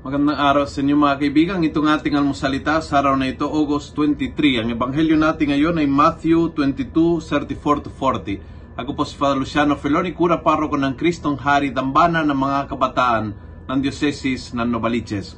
Magandang araw sa inyo mga kaibigan. Itong ating almusalita sa araw na ito, August 23. Ang ebanghelyo natin ngayon ay Matthew 22, 34 to 40. Ako po si Father Luciano Feloni, kura paroko ng Kristong Hari, dambana ng mga kabataan ng Diocesis ng Novaliches.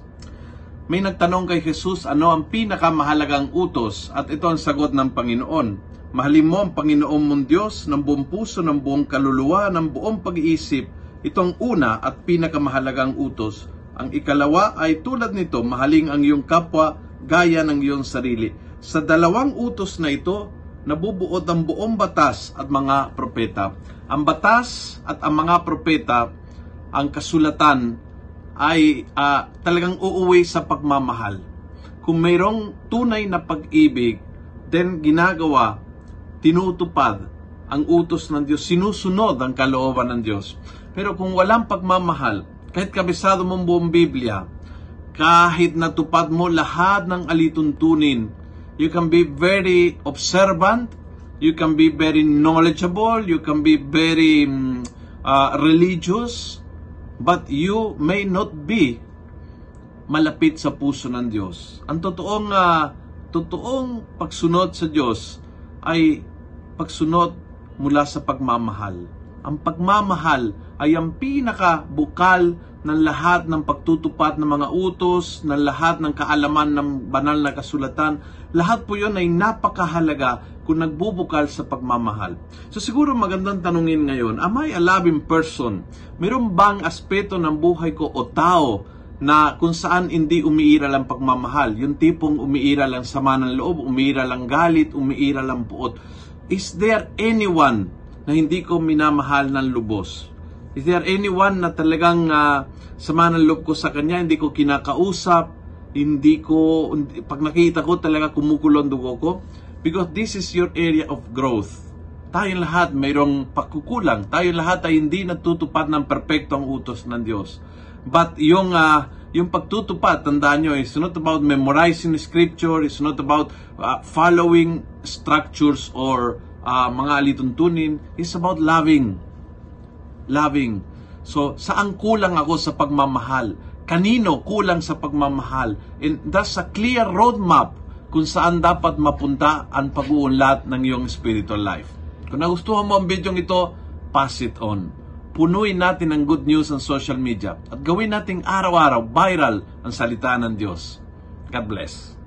May nagtanong kay Jesus ano ang pinakamahalagang utos at ito ang sagot ng Panginoon. Mahalin mo ang Panginoon mong Diyos ng buong puso, ng buong kaluluwa, ng buong pag-iisip. Ito ang una at pinakamahalagang utos. Ang ikalawa ay tulad nito, mahaling ang iyong kapwa gaya ng iyong sarili. Sa dalawang utos na ito, nabubuod ang buong batas at mga propeta. Ang batas at ang mga propeta, ang kasulatan ay ah, talagang uuwi sa pagmamahal. Kung mayroong tunay na pag-ibig, then ginagawa, tinutupad ang utos ng Diyos, sinusunod ang kalooban ng Diyos. Pero kung walang pagmamahal, kahit kabisado mong buong Biblia, kahit natupad mo lahat ng alituntunin, you can be very observant, you can be very knowledgeable, you can be very mm, uh, religious, but you may not be malapit sa puso ng Diyos. Ang totoong uh, totoong pagsunod sa Diyos ay pagsunod mula sa pagmamahal. Ang pagmamahal ay ang pinakabukal ng lahat ng pagtutupad ng mga utos, ng lahat ng kaalaman ng banal na kasulatan. Lahat po yon ay napakahalaga kung nagbubukal sa pagmamahal. So siguro magandang tanungin ngayon, am I a loving person? Meron bang aspeto ng buhay ko o tao na kung saan hindi umiira lang pagmamahal. Yung tipong umiira lang sama ng loob, umiira lang galit, umiira lang puot. Is there anyone na hindi ko minamahal ng lubos? Is there anyone na talagang uh, sama ng loob ko sa kanya, hindi ko kinakausap, hindi ko, pag nakita ko talaga kumukulo ang dugo ko? Because this is your area of growth. Tayong lahat mayroong pagkukulang. Tayong lahat ay hindi natutupad ng perpekto ang utos ng Diyos. But yung uh, yung pagtutupad, tandaan nyo, it's not about memorizing scripture, it's not about uh, following structures or uh, mga alituntunin, it's about loving. Loving. So, saan kulang ako sa pagmamahal? Kanino kulang sa pagmamahal? And that's a clear roadmap kung saan dapat mapunta ang pag-uunlad ng iyong spiritual life. Kung nagustuhan mo ang video ito, pass it on punuin natin ng good news ang social media at gawin nating araw-araw viral ang salita ng Diyos. God bless.